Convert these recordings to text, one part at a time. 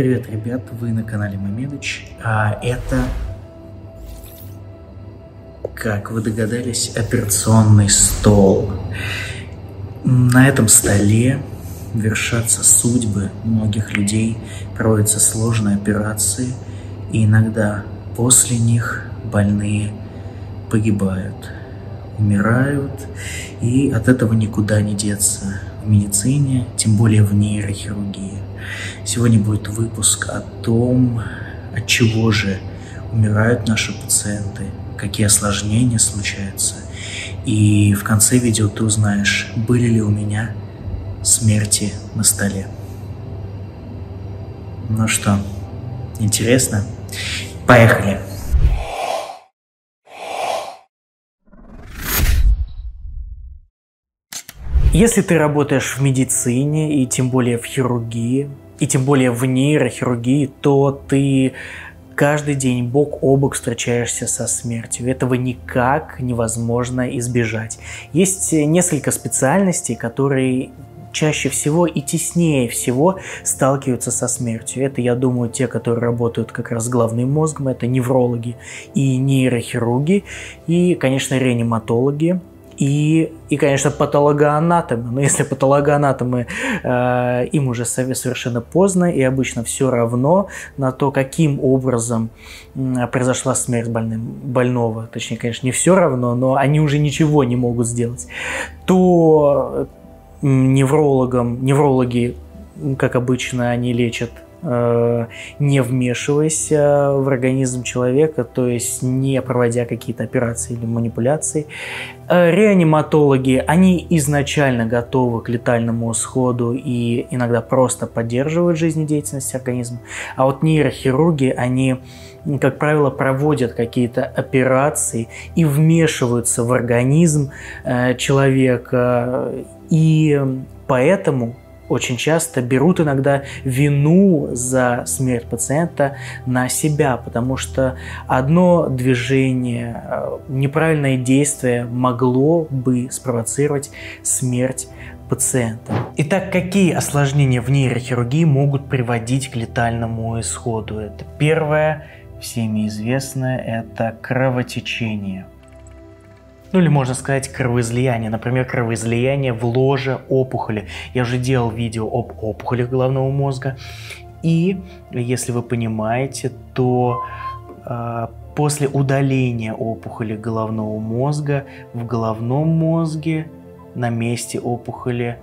Привет, ребят, вы на канале Мамедыч, а это, как вы догадались, операционный стол. На этом столе вершатся судьбы многих людей, проводятся сложные операции, и иногда после них больные погибают, умирают, и от этого никуда не деться в медицине, тем более в нейрохирургии. Сегодня будет выпуск о том, от чего же умирают наши пациенты, какие осложнения случаются. И в конце видео ты узнаешь, были ли у меня смерти на столе. Ну что, интересно? Поехали! Если ты работаешь в медицине и тем более в хирургии, и тем более в нейрохирургии, то ты каждый день бок о бок встречаешься со смертью. Этого никак невозможно избежать. Есть несколько специальностей, которые чаще всего и теснее всего сталкиваются со смертью. Это, я думаю, те, которые работают как раз с головным мозгом, это неврологи и нейрохирурги, и, конечно, реаниматологи, и, и конечно, патологоанатомы. Но если патологоанатомы, э, им уже совершенно поздно, и обычно все равно на то, каким образом произошла смерть больным, больного, точнее, конечно, не все равно, но они уже ничего не могут сделать, то неврологам, неврологи, как обычно, они лечат Э, не вмешиваясь э, в организм человека, то есть не проводя какие-то операции или манипуляции. Э, реаниматологи, они изначально готовы к летальному исходу и иногда просто поддерживают жизнедеятельность организма. А вот нейрохирурги, они как правило, проводят какие-то операции и вмешиваются в организм человека. И поэтому очень часто берут иногда вину за смерть пациента на себя, потому что одно движение, э, неправильное действие могло бы спровоцировать смерть пациента. Итак, какие осложнения в нейрохирургии могут приводить к летальному исходу? Это первое, всеми известное, это кровотечение ну или можно сказать кровоизлияние, например, кровоизлияние в ложе опухоли. Я уже делал видео об опухолях головного мозга, и если вы понимаете, то э, после удаления опухоли головного мозга в головном мозге на месте опухоли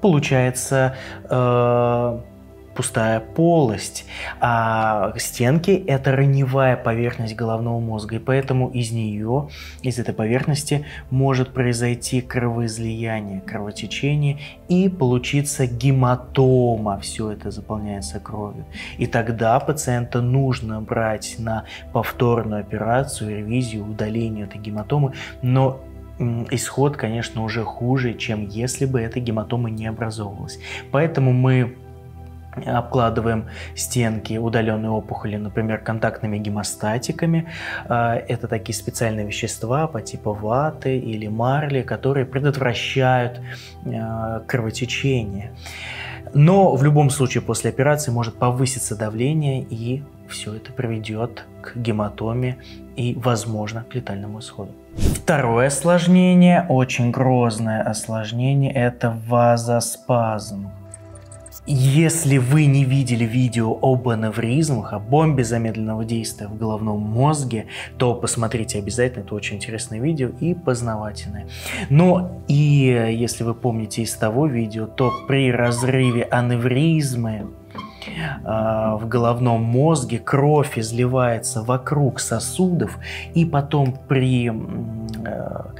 получается э, пустая полость, а стенки – это раневая поверхность головного мозга, и поэтому из нее, из этой поверхности может произойти кровоизлияние, кровотечение и получиться гематома. Все это заполняется кровью. И тогда пациента нужно брать на повторную операцию, ревизию, удаление этой гематомы, но исход, конечно, уже хуже, чем если бы эта гематома не образовывалась. Поэтому мы обкладываем стенки удаленной опухоли, например, контактными гемостатиками. А, это такие специальные вещества по типу ваты или марли, которые предотвращают а, кровотечение. Но в любом случае после операции может повыситься давление и все это приведет к гематоме и, возможно, к летальному исходу. Второе осложнение, очень грозное осложнение, это вазоспазм. Если вы не видели видео об аневризмах, о бомбе замедленного действия в головном мозге, то посмотрите обязательно, это очень интересное видео и познавательное. Но и если вы помните из того видео, то при разрыве аневризмы а, в головном мозге кровь изливается вокруг сосудов, и потом при а,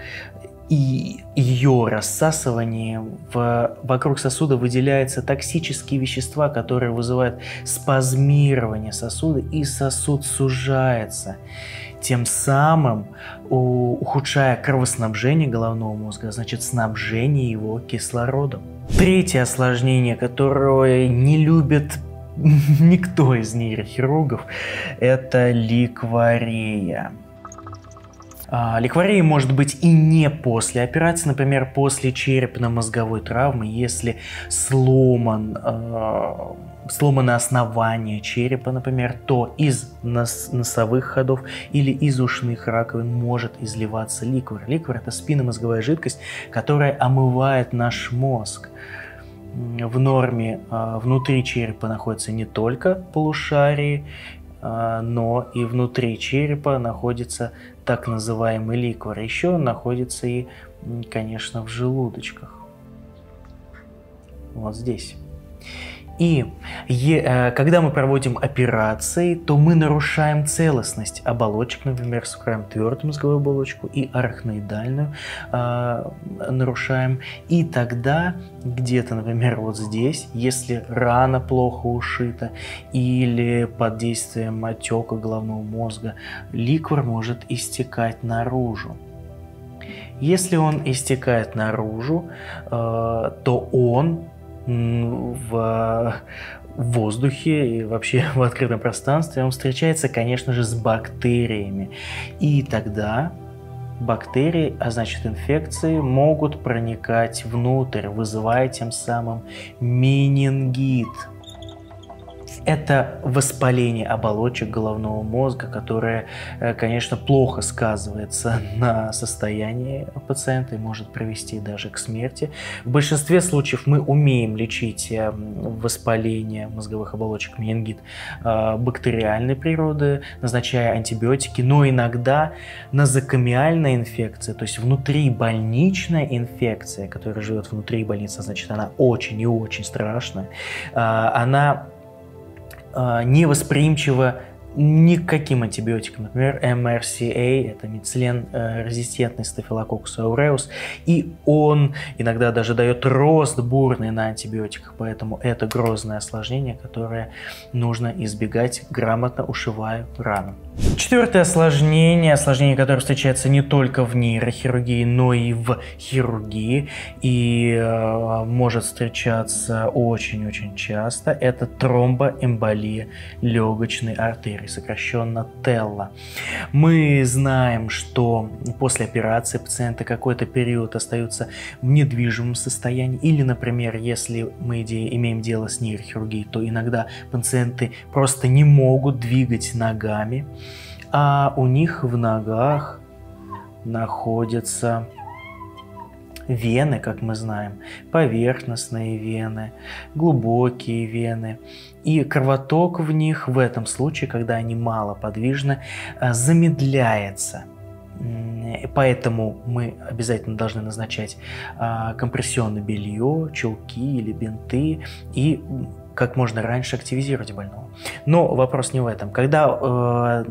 и ее рассасывании в, вокруг сосуда выделяются токсические вещества, которые вызывают спазмирование сосуда, и сосуд сужается, тем самым ухудшая кровоснабжение головного мозга, а значит снабжение его кислородом. Третье осложнение, которое не любит никто из нейрохирургов, это ликвария. А, ликворея может быть и не после операции, например, после черепно-мозговой травмы, если сломан а, сломано основание черепа, например, то из нос носовых ходов или из ушных раковин может изливаться ликвор. Ликвор – это спинномозговая жидкость, которая омывает наш мозг. В норме э, внутри черепа находится не только полушарии, э, но и внутри черепа находится так называемый ликвор. Еще находится и, конечно, в желудочках. Вот здесь. И э, когда мы проводим операции, то мы нарушаем целостность оболочек, например, сухаем твердую мозговую оболочку и арахноидальную э, нарушаем. И тогда где-то, например, вот здесь, если рана плохо ушита или под действием отека головного мозга, ликвор может истекать наружу. Если он истекает наружу, э, то он в воздухе и вообще в открытом пространстве, он встречается, конечно же, с бактериями. И тогда бактерии, а значит инфекции, могут проникать внутрь, вызывая тем самым менингит – это воспаление оболочек головного мозга, которое, э, конечно, плохо сказывается на состоянии пациента и может привести даже к смерти. В большинстве случаев мы умеем лечить э, воспаление мозговых оболочек менингит э, бактериальной природы, назначая антибиотики, но иногда нозокомиальная инфекция, то есть внутрибольничная инфекция, которая живет внутри больницы, значит, она очень и очень страшная, она невосприимчива ни к каким антибиотикам. Например, MRCA, это метилен-резистентный стафилококус ауреус, и он иногда даже дает рост бурный на антибиотиках, поэтому это грозное осложнение, которое нужно избегать, грамотно ушивая рану. Четвертое осложнение, осложнение, которое встречается не только в нейрохирургии, но и в хирургии и э, может встречаться очень-очень часто, это тромбоэмболия легочной артерии, сокращенно ТЕЛЛА. Мы знаем, что после операции пациенты какой-то период остаются в недвижимом состоянии, или, например, если мы имеем дело с нейрохирургией, то иногда пациенты просто не могут двигать ногами, а у них в ногах находятся вены, как мы знаем, поверхностные вены, глубокие вены. И кровоток в них в этом случае, когда они малоподвижны, э, замедляется. Поэтому мы обязательно должны назначать а, компрессионное белье, чулки или бинты и как можно раньше активизировать больного. Но вопрос не в этом. Когда э,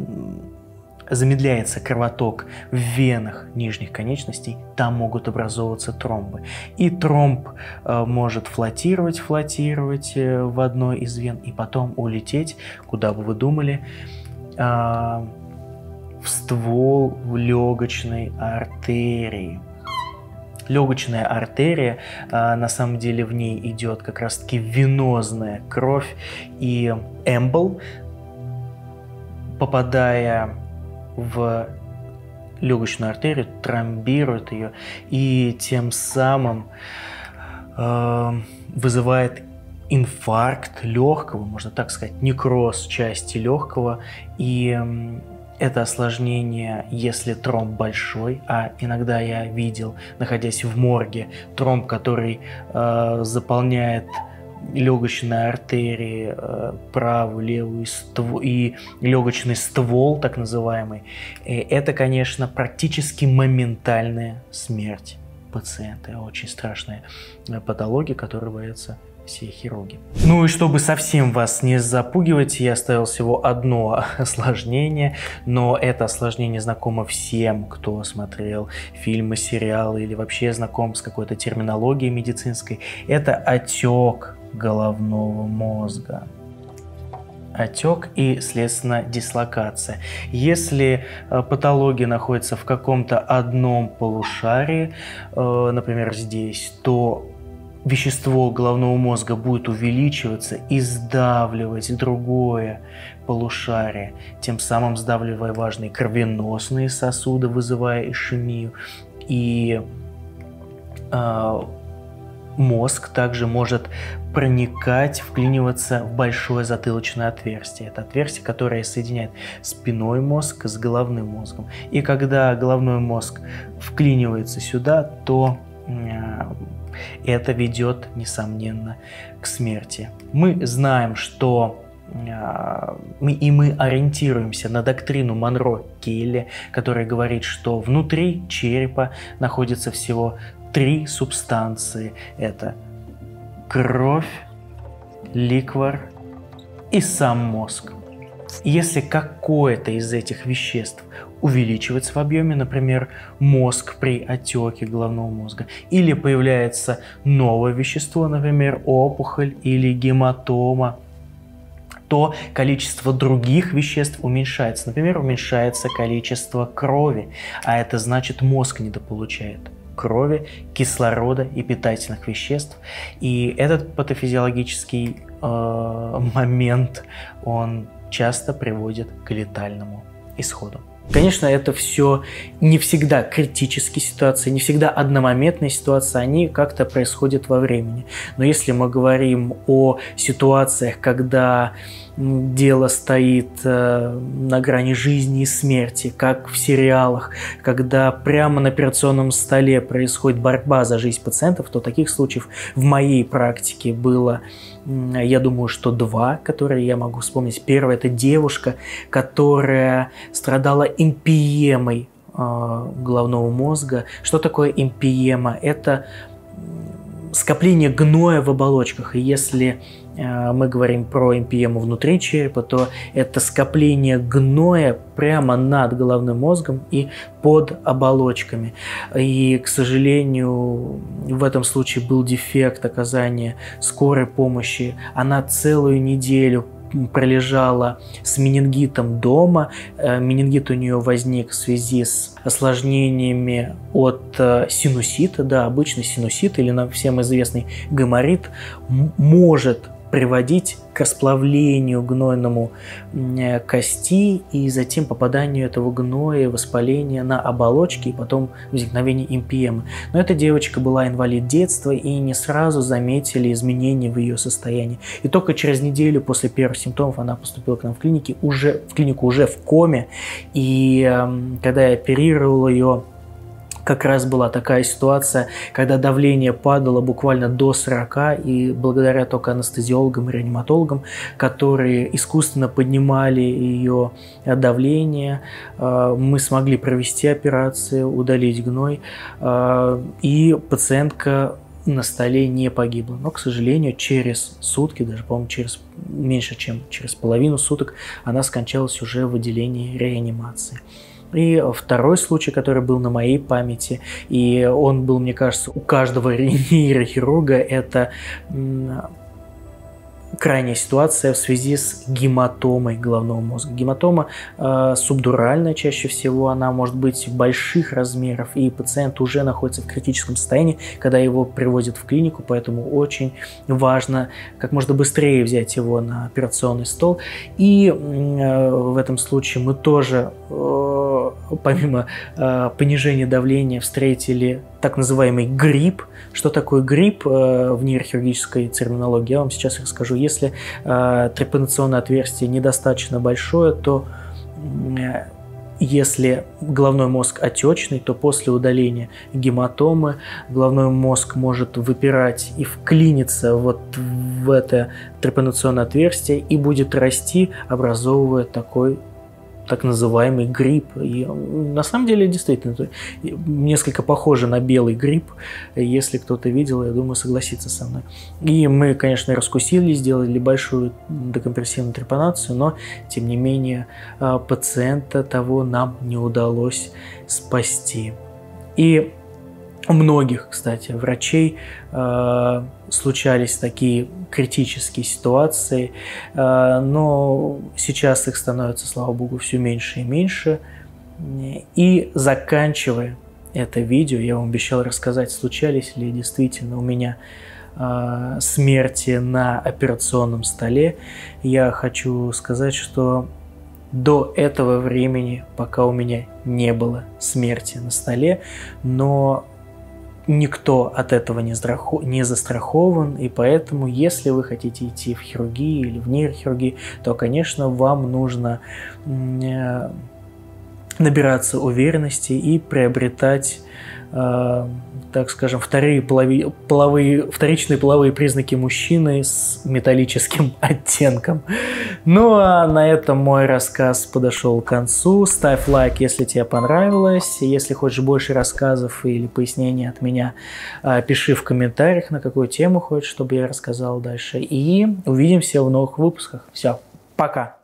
замедляется кровоток в венах нижних конечностей, там могут образовываться тромбы. И тромб э, может флотировать, флотировать э, в одной из вен и потом улететь, куда бы вы думали, э, в ствол в легочной артерии. Легочная артерия, э, на самом деле в ней идет как раз-таки венозная кровь и эмбол, попадая в легочную артерию, тромбирует ее и тем самым э, вызывает инфаркт легкого, можно так сказать, некроз части легкого. И это осложнение, если тромб большой, а иногда я видел, находясь в морге, тромб, который э, заполняет легочной артерии, э, правую, левую и легочный ствол, так называемый, э, это, конечно, практически моментальная смерть пациента. Очень страшная э, патология, которой боятся все хирурги. Ну и чтобы совсем вас не запугивать, я оставил всего одно осложнение, но это осложнение знакомо всем, кто смотрел фильмы, сериалы или вообще знаком с какой-то терминологией медицинской. Это отек головного мозга отек и, следственно, дислокация. Если э, патология находится в каком-то одном полушарии, э, например, здесь, то вещество головного мозга будет увеличиваться и сдавливать другое полушарие, тем самым сдавливая важные кровеносные сосуды, вызывая ишемию. И э, мозг также может проникать, вклиниваться в большое затылочное отверстие. Это отверстие, которое соединяет спиной мозг с головным мозгом. И когда головной мозг вклинивается сюда, то э, это ведет, несомненно, к смерти. Мы знаем, что э, мы, и мы ориентируемся на доктрину Монро Келли, которая говорит, что внутри черепа находится всего три субстанции. Это кровь, ликвор и сам мозг. Если какое-то из этих веществ увеличивается в объеме, например, мозг при отеке головного мозга, или появляется новое вещество, например, опухоль или гематома, то количество других веществ уменьшается. Например, уменьшается количество крови, а это значит мозг недополучает крови, кислорода и питательных веществ. И этот патофизиологический э, момент, он часто приводит к летальному исходу. Конечно, это все не всегда критические ситуации, не всегда одномоментные ситуации, они как-то происходят во времени. Но если мы говорим о ситуациях, когда дело стоит э, на грани жизни и смерти, как в сериалах, когда прямо на операционном столе происходит борьба за жизнь пациентов, то таких случаев в моей практике было, я думаю, что два, которые я могу вспомнить. Первое – это девушка, которая страдала импиемой э, головного мозга. Что такое импиема? Это скопление гноя в оболочках. И если Э, мы говорим про импиему внутри черепа, то это скопление гноя прямо над головным мозгом и под оболочками. И, к сожалению, в этом случае был дефект оказания скорой помощи. Она целую неделю пролежала с менингитом дома. Э, менингит у нее возник в связи с осложнениями от э, синусита. Да, обычный синусит или нам всем известный гайморит может приводить к расплавлению гнойному э, кости и затем попаданию этого гноя, воспаления на оболочки и потом возникновение импиемы. Но эта девочка была инвалид детства и не сразу заметили изменения в ее состоянии. И только через неделю после первых симптомов она поступила к нам в клинике, уже, в клинику уже в коме. И э, когда я оперировал ее, как раз была такая ситуация, когда давление падало буквально до 40, и благодаря только анестезиологам и реаниматологам, которые искусственно поднимали ее давление, э, мы смогли провести операцию, удалить гной, э, и пациентка на столе не погибла. Но, к сожалению, через сутки, даже, по-моему, через меньше, чем через половину суток, она скончалась уже в отделении реанимации. И второй случай, который был на моей памяти, и он был, мне кажется, у каждого нейрохирурга, это крайняя ситуация в связи с гематомой головного мозга. Гематома э, субдуральная чаще всего, она может быть больших размеров, и пациент уже находится в критическом состоянии, когда его приводят в клинику, поэтому очень важно как можно быстрее взять его на операционный стол. И э, в этом случае мы тоже, э, помимо э, понижения давления, встретили так называемый грипп. Что такое грипп э, в нейрохирургической терминологии, я вам сейчас расскажу. Если э, трепанационное отверстие недостаточно большое, то э, если головной мозг отечный, то после удаления гематомы головной мозг может выпирать и вклиниться вот в это трепанационное отверстие и будет расти, образовывая такой так называемый грипп. И на самом деле действительно несколько похоже на белый грипп. Если кто-то видел, я думаю, согласится со мной. И мы, конечно, раскусили, сделали большую декомпрессивную трепанацию, но, тем не менее, а, пациента того нам не удалось спасти. И у многих, кстати, врачей э, случались такие критические ситуации, э, но сейчас их становится, слава богу, все меньше и меньше. И заканчивая это видео, я вам обещал рассказать, случались ли действительно у меня э, смерти на операционном столе, я хочу сказать, что до этого времени, пока у меня не было смерти на столе, но никто от этого не, страху, не застрахован, и поэтому, если вы хотите идти в хирургию или в нейрохирургию, то, конечно, вам нужно э, набираться уверенности и приобретать так скажем, вторые полови, половые, вторичные половые признаки мужчины с металлическим оттенком. Ну а на этом мой рассказ подошел к концу. Ставь лайк, если тебе понравилось. Если хочешь больше рассказов или пояснений от меня, а, пиши в комментариях, на какую тему хочешь, чтобы я рассказал дальше. И увидимся в новых выпусках. Все, пока.